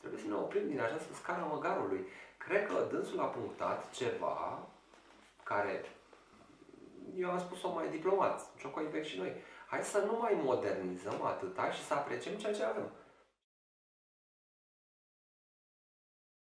Trebuie să ne oprim din această scară măgarului. Cred că dânsul a punctat ceva care eu am spus-o mai diplomat, Ciocoi Bec și noi. Hai să nu mai modernizăm atâta și să apreciem ceea ce avem.